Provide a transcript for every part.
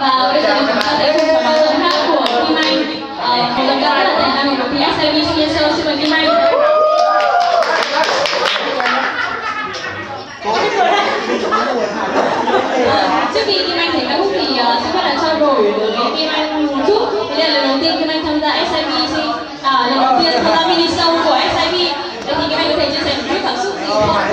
và bây giờ chúng ta sẽ cùng vào phần hát của Kim Anh. Ờ, một lần nữa là năm cuộc thi SIV Sinh Show xin mời Kim Anh. Ờ, trước khi Kim Anh thể ca khúc thì uh, xin phép là trao đổi với Kim Anh một chút. Đây là lần đầu tiên Kim Anh tham gia Sinh à, lần đầu tiên tham gia mini show của Vậy thì Kim Anh có thể chia sẻ một chút cảm xúc gì không?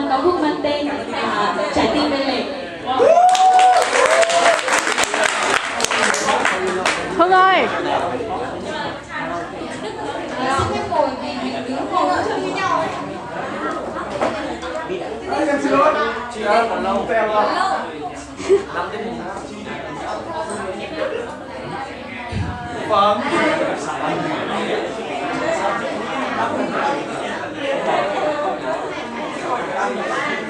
Chúng ta ca khúc mang tên à, Trái tim bên lề Hương ơi Xin phép ngồi vì mình đứng ngồi ở chung với nhau. Em xin lỗi Chị ơi, còn lâu Em Lâu. Vâng Amen.